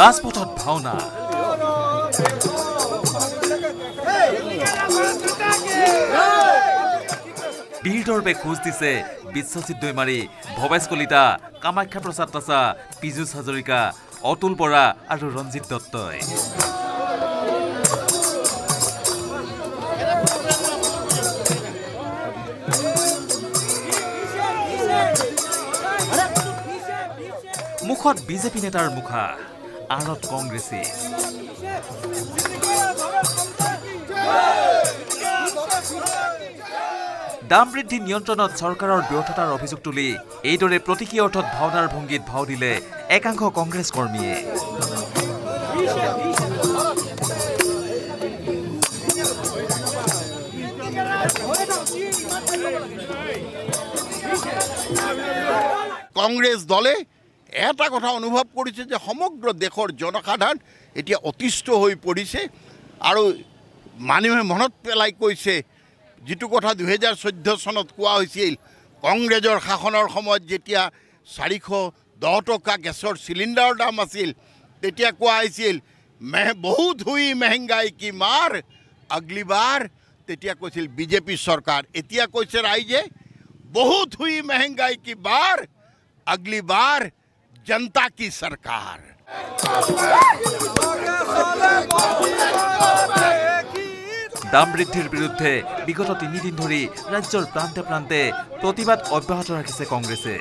ৰাজপথত ভাওনা বীৰ দৰ্বে খোজ দিছে বিশ্বজিৎ দৈমাৰী ভৱেশ কলিতা কামাখ্যা প্ৰসাদ তাছা পীযুষ হাজৰিকা অতুল বৰা আৰু ৰঞ্জিত দত্তই মুখত বিজেপি নেতাৰ মুখা আঁৰত কংগ্ৰেছী দাম বৃদ্ধি নিয়ন্ত্ৰণত চৰকাৰৰ ব্যৰ্থতাৰ অভিযোগ তুলি। এইদৰে প্ৰতীকী অৰ্থত ভাওনাৰ ভংগীত ভাও দিলে একাংশ কংগ্ৰেছ কৰ্মীয়ে। কংগ্ৰেছ দলে এটা কথা অনুভৱ কৰিছে যে সমগ্ৰ দেশৰ জনসাধাৰণ এতিয়া অতিষ্ঠ হৈ পৰিছে আৰু মানুহে মনত পেলাই কৈছে যিটো কথা দুহেজাৰ চৈধ্য চনত কোৱা হৈছিল কংগ্ৰেছৰ শাসনৰ সময়ত যেতিয়া চাৰিশ দহ টকা গেছৰ চিলিণ্ডাৰৰ দাম আছিল তেতিয়া কোৱা হৈছিল মেহ বহুত হুই মেহেংগাই কি মাৰ আগলিবাৰ তেতিয়া কৈছিল বিজেপি চৰকাৰ। এতিয়া কৈছে ৰাইজে বহুত হুই মেহেংগাই কি বাৰ আগলিবাৰ जनता की सरकार দাম বৃদ্ধিৰ বিৰুদ্ধে বিগত তিনিদিন ধৰি ৰাজ্যৰ প্ৰান্তে প্ৰান্তে প্ৰতিবাদ অব্যাহত ৰাখিছে কংগ্ৰেছে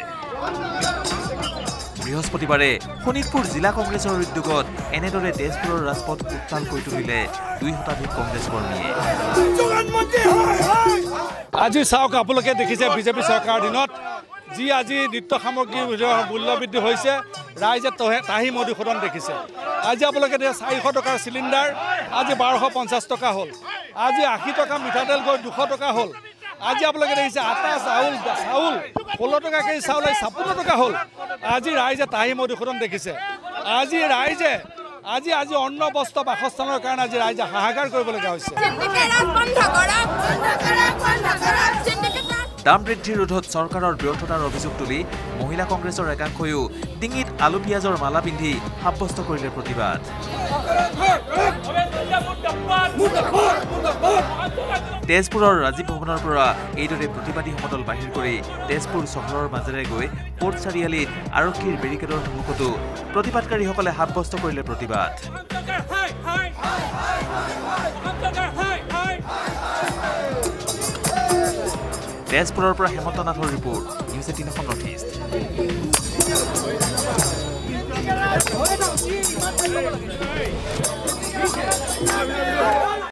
বৃহস্পতিবাৰে শোণিতপুৰ জিলা কংগ্ৰেছৰ উদ্যোগত এনেদৰে তেজপুৰৰ ৰাজপথ উত্তাল কৰি তুলিলে দুই শতাধিক কংগ্ৰেছ কৰ্মীয়ে আজি চাওক আপোনালোকে দেখিছে বিজেপি চৰকাৰৰ দিনত যি আজি নিত্য সামগ্ৰীৰ মূল্য বৃদ্ধি হৈছে ৰাইজে তহে মধুসূদন দেখিছে। আজি আপোনালোকে দেখে চাৰিশ টকাৰ চিলিণ্ডাৰ আজি বাৰশ পঞ্চাছ টকা হ'ল। আজি আশী টকা মিঠাতেল গৈ দুশ টকা হ'ল। আজি আপোনালোকে দেখিছে আটা চাউল চাউল ষোল্ল টকা কেজি চাউল আজি ছাপন্ন টকা হ'ল। আজি ৰাইজে তাহি মধুসূদন দেখিছে। আজি ৰাইজে আজি আজি অন্ন বস্ত্ৰ বাসস্থানৰ কাৰণে আজি ৰাইজে হাহাকাৰ কৰিবলগীয়া হৈছে। দাম বৃদ্ধি ৰোধত চৰকাৰৰ ব্যৰ্থতাৰ অভিযোগ তুলি মহিলা কংগ্ৰেছৰ একাংশইও ডিঙিত আলু পিঁয়াজৰ মালা পিন্ধি সাব্যস্ত কৰিলে প্ৰতিবাদ। তেজপুৰৰ ৰাজীৱ ভৱনৰ পৰা এইদৰে প্ৰতিবাদী সমদল বাহিৰ কৰি তেজপুৰ চহৰৰ মাজেৰে গৈ কোৰ্ট চাৰিআলিত আৰক্ষীৰ বেৰিকেডৰ সন্মুখতো প্ৰতিবাদকাৰীসকলে সাব্যস্ত কৰিলে প্ৰতিবাদ। তেজপুৰৰ পৰা হেমন্ত নাথৰ ৰিপৰ্ট নিউজ এইটিন এখন নৰ্থ ইষ্ট